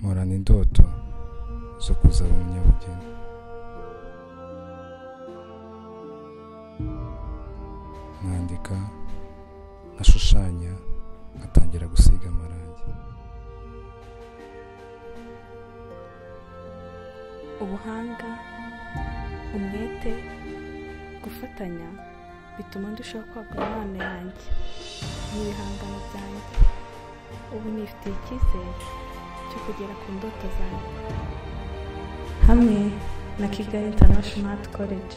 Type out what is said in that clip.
nkamarana indoto zo kuzaba umunyabugeni nkandika nkashushanya nkatangira gusiga amarangi ubuhanga umwete gufatanya bituma ndushaho kwagura impano yanjye. N'ibihangano byanjye. Ubu nifitiye icyizere. Cyo kugera ku ndoto zanjye hamwe na kigali international college.